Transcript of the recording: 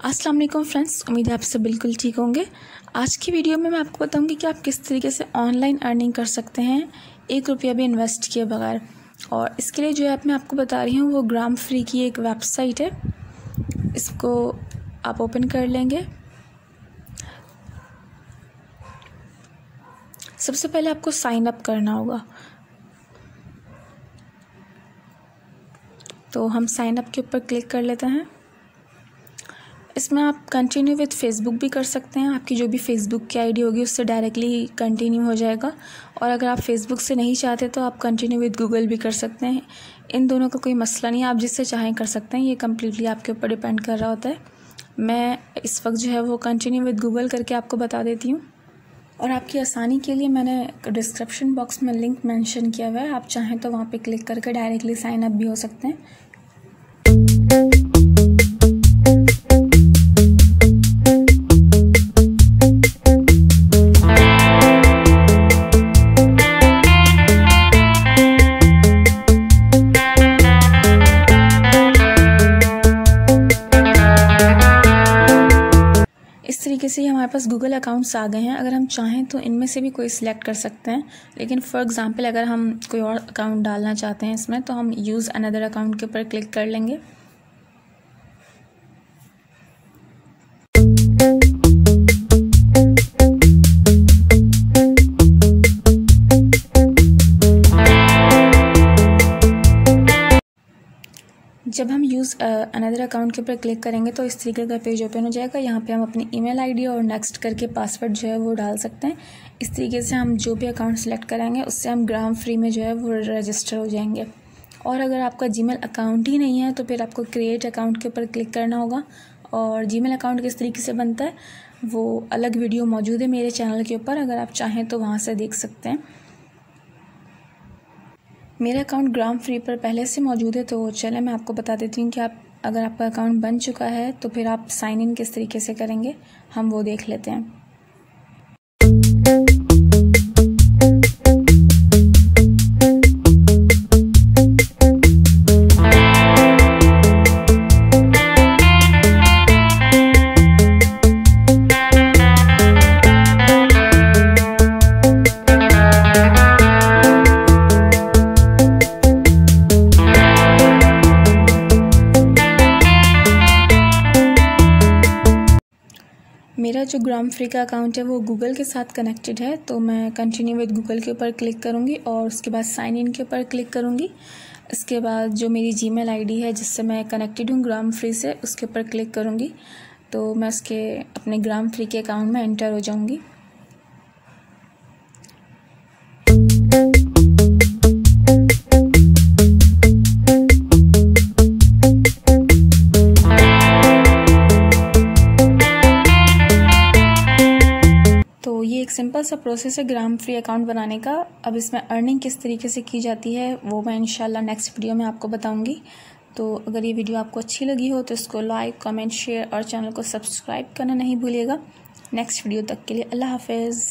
अस्सलाम वालेकुम फ्रेंड्स, उम्मीद है आप सब बिल्कुल ठीक होंगे। आज की वीडियो में मैं आपको बताऊँगी कि आप किस तरीके से ऑनलाइन अर्निंग कर सकते हैं, एक रुपया भी इन्वेस्ट किए बगैर। और इसके लिए जो ऐप मैं आपको बता रही हूँ, वो ग्राम फ्री की एक वेबसाइट है। इसको आप ओपन कर लेंगे। सबसे पहले आपको साइन अप करना होगा। तो हम साइन अप के ऊपर क्लिक कर लेते हैं। इसमें आप कंटिन्यू विथ फेसबुक भी कर सकते हैं। आपकी जो भी फेसबुक की आईडी होगी, उससे डायरेक्टली कंटिन्यू हो जाएगा। और अगर आप फेसबुक से नहीं चाहते तो आप कंटिन्यू विथ गूगल भी कर सकते हैं। इन दोनों का कोई मसला नहीं है आप जिससे चाहें कर सकते हैं। ये कम्प्लीटली आपके ऊपर डिपेंड कर रहा होता है। मैं इस वक्त जो है वो कंटिन्यू विथ गूगल करके आपको बता देती हूँ। और आपकी आसानी के लिए मैंने डिस्क्रिप्शन बॉक्स में लिंक मेंशन किया हुआ है। आप चाहें तो वहाँ पे क्लिक करके डायरेक्टली साइन अप भी हो सकते हैं। तरीके से हमारे पास गूगल अकाउंट्स आ गए हैं। अगर हम चाहें तो इनमें से भी कोई सिलेक्ट कर सकते हैं। लेकिन फॉर एग्ज़ाम्पल अगर हम कोई और अकाउंट डालना चाहते हैं इसमें तो हम यूज़ अनदर अकाउंट के ऊपर क्लिक कर लेंगे। जब हम यूज़ अनदर अकाउंट के ऊपर क्लिक करेंगे तो इस तरीके का पेज ओपन हो जाएगा। यहाँ पे हम अपनी ईमेल आईडी और नेक्स्ट करके पासवर्ड जो है वो डाल सकते हैं। इस तरीके से हम जो भी अकाउंट सेलेक्ट कराएँगे उससे हम ग्राम फ्री में जो है वो रजिस्टर हो जाएँगे। और अगर आपका जीमेल अकाउंट ही नहीं है तो फिर आपको क्रिएट अकाउंट के ऊपर क्लिक करना होगा। और जीमेल अकाउंट किस तरीके से बनता है, वो अलग वीडियो मौजूद है मेरे चैनल के ऊपर। अगर आप चाहें तो वहाँ से देख सकते हैं। मेरा अकाउंट ग्राम फ्री पर पहले से मौजूद है तो चले मैं आपको बता देती हूँ कि आप, अगर आपका अकाउंट बन चुका है तो फिर आप साइन इन किस तरीके से करेंगे, हम वो देख लेते हैं। मेरा जो ग्राम फ्री का अकाउंट है वो गूगल के साथ कनेक्टेड है तो मैं कंटिन्यू विद गूगल के ऊपर क्लिक करूँगी और उसके बाद साइन इन के ऊपर क्लिक करूँगी। इसके बाद जो मेरी जी मेल है, जिससे मैं कनेक्टेड हूँ ग्राम फ्री से, उसके ऊपर क्लिक करूँगी। तो मैं उसके, अपने ग्राम फ्री के अकाउंट में एंटर हो जाऊँगी। सा प्रोसेस है ग्राम फ्री अकाउंट बनाने का। अब इसमें अर्निंग किस तरीके से की जाती है, वो मैं इंशाल्लाह नेक्स्ट वीडियो में आपको बताऊँगी। तो अगर ये वीडियो आपको अच्छी लगी हो तो इसको लाइक कमेंट शेयर और चैनल को सब्सक्राइब करना नहीं भूलिएगा। नेक्स्ट वीडियो तक के लिए अल्लाह हाफिज़।